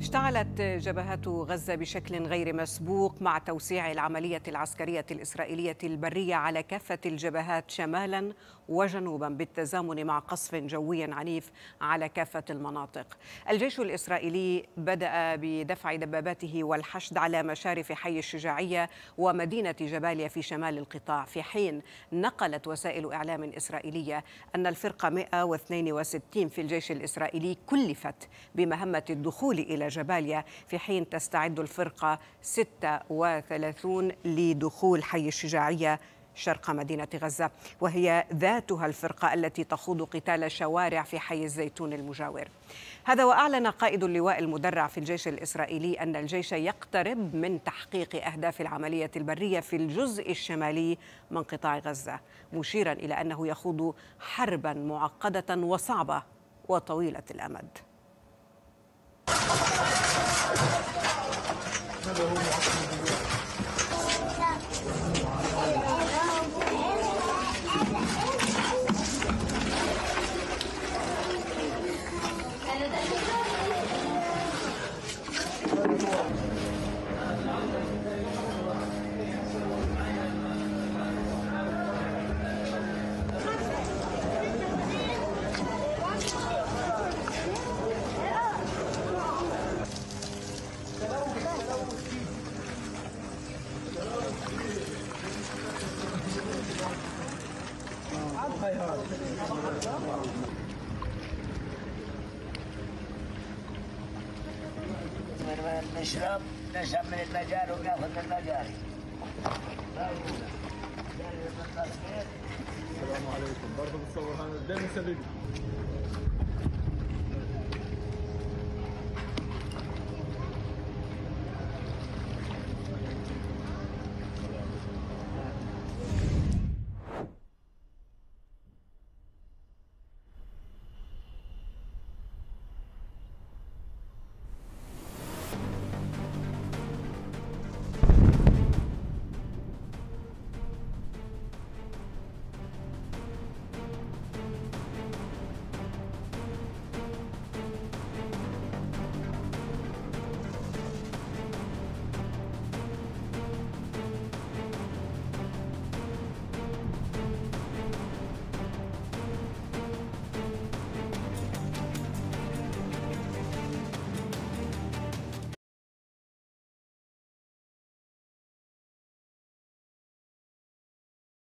اشتعلت جبهات غزة بشكل غير مسبوق مع توسيع العملية العسكرية الإسرائيلية البرية على كافة الجبهات شمالا وجنوبا بالتزامن مع قصف جوي عنيف على كافة المناطق. الجيش الإسرائيلي بدأ بدفع دباباته والحشد على مشارف حي الشجاعية ومدينة جباليا في شمال القطاع في حين نقلت وسائل إعلام إسرائيلية أن الفرقة 162 في الجيش الإسرائيلي كلفت بمهمة الدخول إلى جباليا في حين تستعد الفرقة 36 لدخول حي الشجاعية شرق مدينة غزة وهي ذاتها الفرقة التي تخوض قتال شوارع في حي الزيتون المجاور. هذا وأعلن قائد اللواء المدرع في الجيش الإسرائيلي أن الجيش يقترب من تحقيق أهداف العملية البرية في الجزء الشمالي من قطاع غزة مشيرا إلى أنه يخوض حربا معقدة وصعبة وطويلة الأمد. هذا هو نشرب نشرب من المجال وناخذ من السلام عليكم. برضه بتصور هذا دائما سبيل